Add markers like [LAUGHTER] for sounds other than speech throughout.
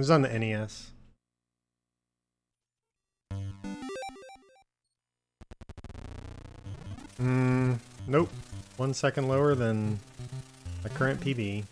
was on the NES. Hmm, nope. One second lower than my current PB.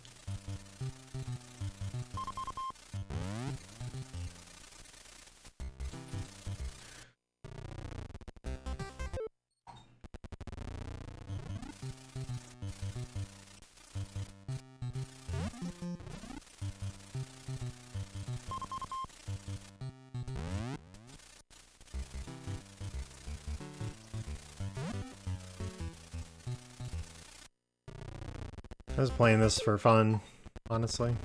I was playing this for fun, honestly.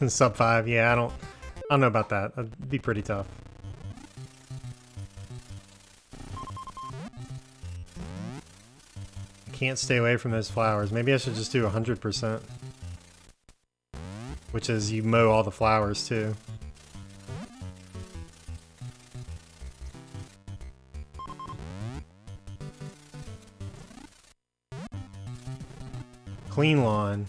[LAUGHS] Sub 5, yeah, I don't I don't know about that. That'd be pretty tough. Can't stay away from those flowers. Maybe I should just do 100%. Which is you mow all the flowers too. Clean lawn.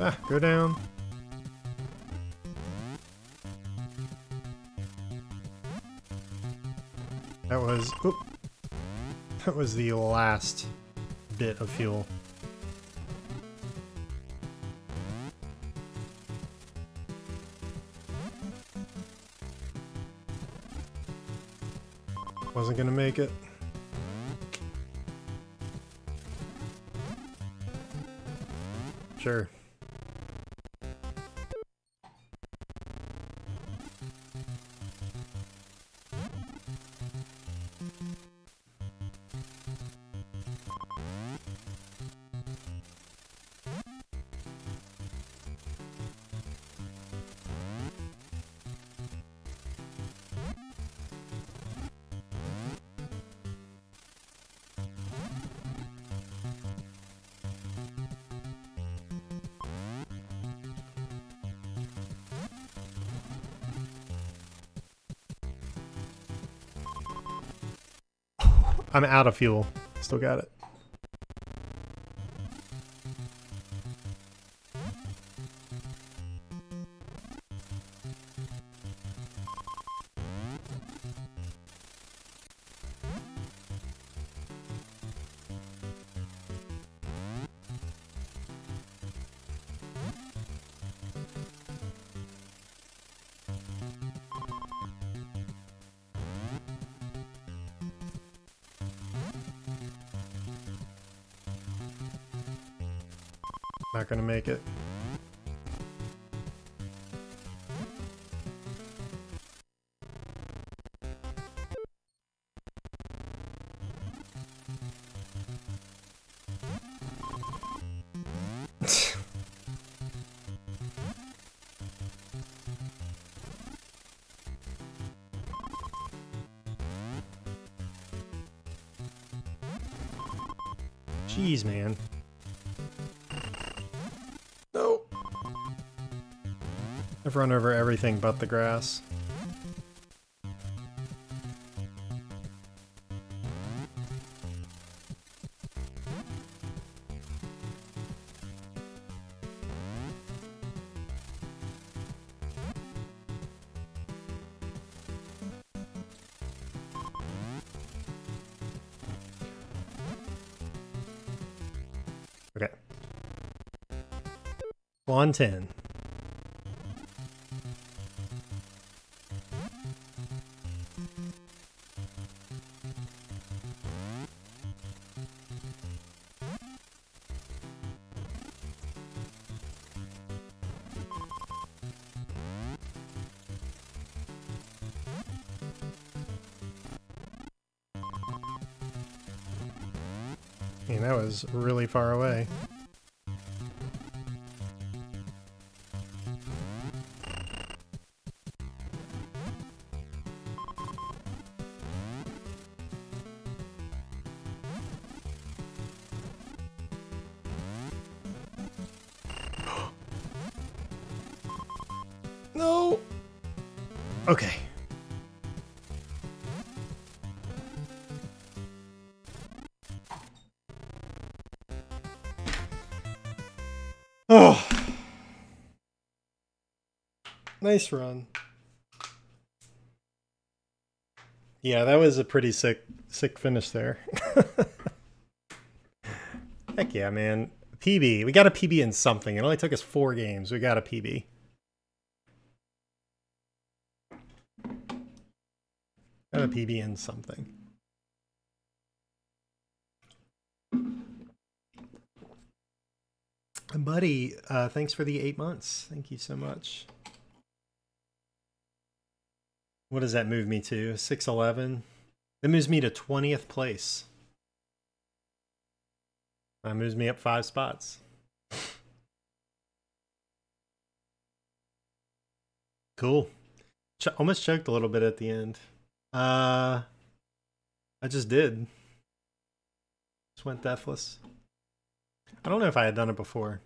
Ah, go down. That was... Oop, that was the last bit of fuel. Wasn't gonna make it. Sure. I'm out of fuel. Still got it. Not gonna make it. [LAUGHS] Jeez, man. I've run over everything but the grass. Okay. Lawn 10. I mean, that was really far away. [GASPS] no! Okay. Oh. Nice run. Yeah, that was a pretty sick sick finish there. [LAUGHS] Heck yeah, man. PB. We got a PB in something. It only took us four games. We got a PB. Got a PB in something. Buddy, uh, thanks for the eight months. Thank you so much. What does that move me to? 611? That moves me to 20th place. That moves me up five spots. [LAUGHS] Cool. Ch almost choked a little bit at the end. Uh, I just did. Just went deathless. I don't know if I had done it before.